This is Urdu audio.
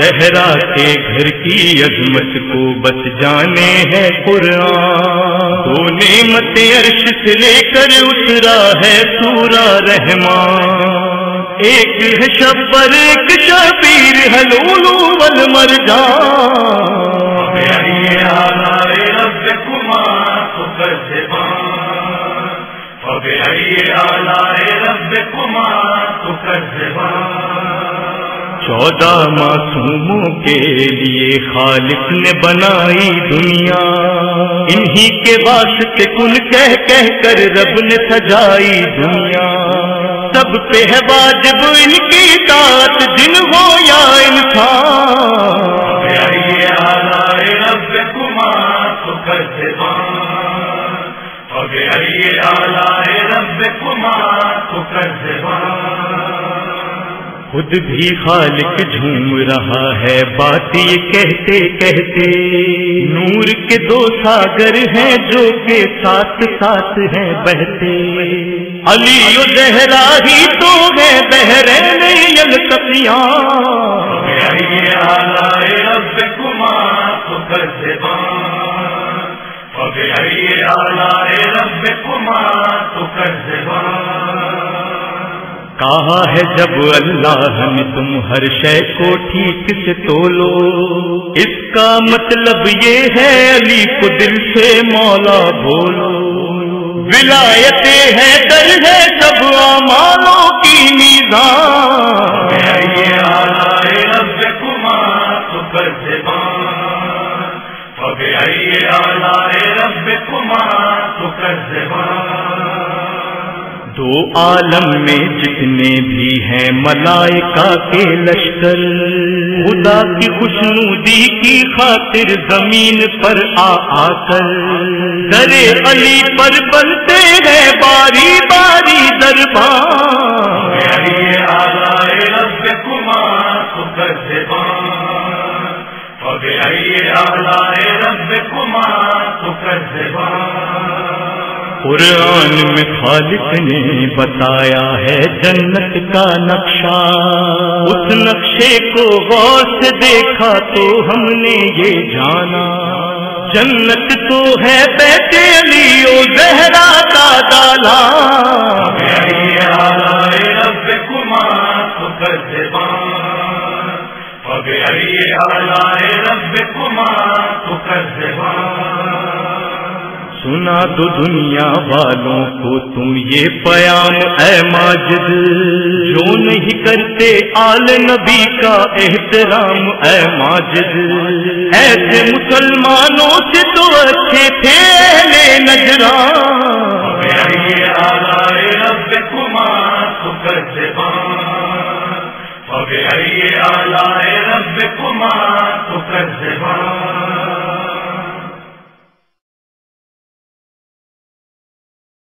زہرا کے گھر کی عظمت کو بچ جانے ہے قرآن۔ تو نعمت عرش سے لے کر اترا ہے سورا رحمان۔ ایک ہے شبر، ایک شبیر حلولو والمرجان۔ چودہ معصوموں کے لیے خالق نے بنائی دنیا۔ انہی کے واسطے کن کہہ کہہ کر رب نے سجائی دنیا۔ سب پہ ہے واجب ان کی دات جن ہو یا انسان۔ خود بھی خالق جھوم رہا ہے بات یہ کہتے کہتے، نور کے دو ساگر ہیں جو کے ساتھ ساتھ ہیں بہتے۔ علی و زہرا ہی تو ہے بہرے نہیں کہا ہے جب اللہ نے تم ہر شے کو ٹھیک سے تولو؟ اس کا مطلب یہ ہے علی کو دل سے مولا بولو ولایت ہے در ہے سب مالوں دو عالم میں جتنے بھی ہیں ملائکہ کے لشکر، خدا کی خوشنودی کی خاطر زمین پر آ آ کر۔ درے علی پر بنتے ہیں باری باری دربار۔ قرآن میں خالق نے بتایا ہے جنت کا نقشہ۔ اس نقشے کو غور سے دیکھا تو ہم نے یہ جانا۔ جنت تو ہے بیٹے علی او زہرا کا دالا سنا دو دنیا والوں کو تم یہ پیام، اے ماجد، جو نہیں کرتے آل نبی کا احترام، اے ماجد۔ ایسے مسلمانوں سے تو اچھے تھے اہل نجران